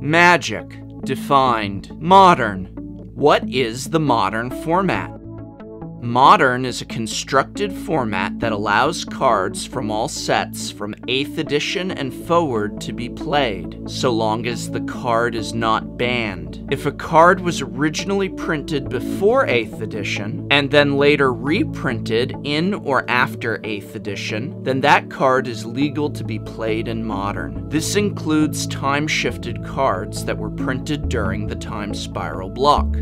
Magic. Defined. Modern. What is the modern format? Modern is a constructed format that allows cards from all sets from 8th edition and forward to be played, so long as the card is not banned. If a card was originally printed before 8th edition, and then later reprinted in or after 8th edition, then that card is legal to be played in Modern. This includes time-shifted cards that were printed during the Time Spiral block.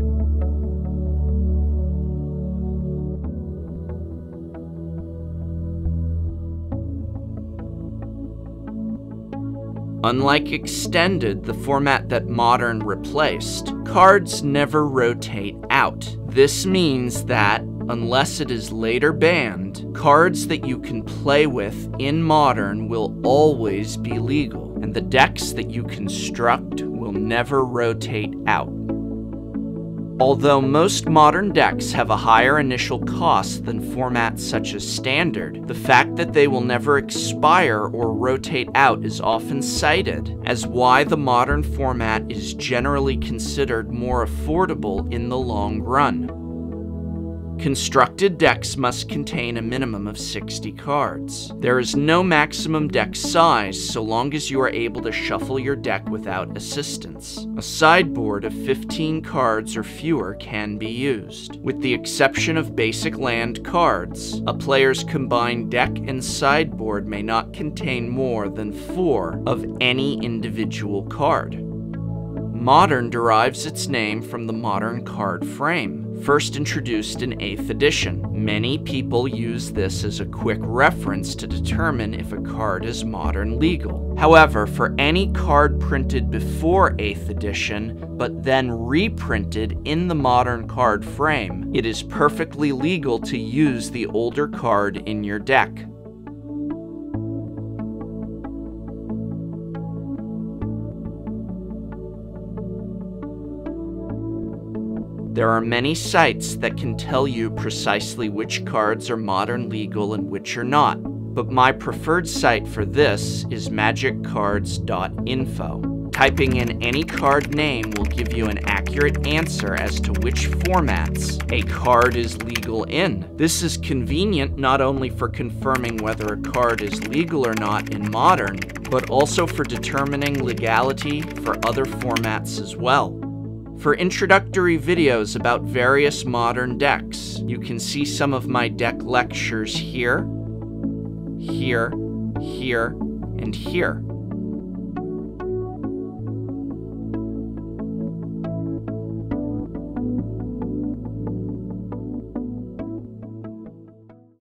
Unlike Extended, the format that Modern replaced, cards never rotate out. This means that, unless it is later banned, cards that you can play with in Modern will always be legal, and the decks that you construct will never rotate out. Although most modern decks have a higher initial cost than formats such as Standard, the fact that they will never expire or rotate out is often cited as why the modern format is generally considered more affordable in the long run. Constructed decks must contain a minimum of 60 cards. There is no maximum deck size so long as you are able to shuffle your deck without assistance. A sideboard of 15 cards or fewer can be used. With the exception of basic land cards, a player's combined deck and sideboard may not contain more than 4 of any individual card. Modern derives its name from the modern card frame first introduced in 8th edition. Many people use this as a quick reference to determine if a card is modern legal. However, for any card printed before 8th edition, but then reprinted in the modern card frame, it is perfectly legal to use the older card in your deck. There are many sites that can tell you precisely which cards are modern legal and which are not, but my preferred site for this is magiccards.info. Typing in any card name will give you an accurate answer as to which formats a card is legal in. This is convenient not only for confirming whether a card is legal or not in Modern, but also for determining legality for other formats as well. For introductory videos about various modern decks, you can see some of my deck lectures here, here, here, and here.